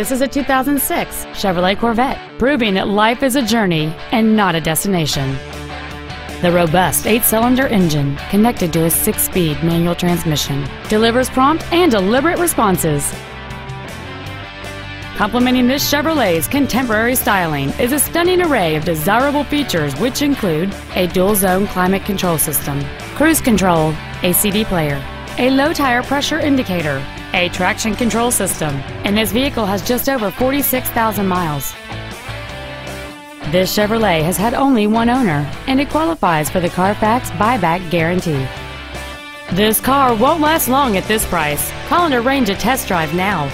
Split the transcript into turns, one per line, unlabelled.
This is a 2006 Chevrolet Corvette, proving that life is a journey and not a destination. The robust eight-cylinder engine, connected to a six-speed manual transmission, delivers prompt and deliberate responses. Complementing this Chevrolet's contemporary styling is a stunning array of desirable features which include a dual-zone climate control system, cruise control, a CD player, a low tire pressure indicator, a traction control system, and this vehicle has just over 46,000 miles. This Chevrolet has had only one owner, and it qualifies for the Carfax buyback guarantee. This car won't last long at this price. Call and arrange a test drive now.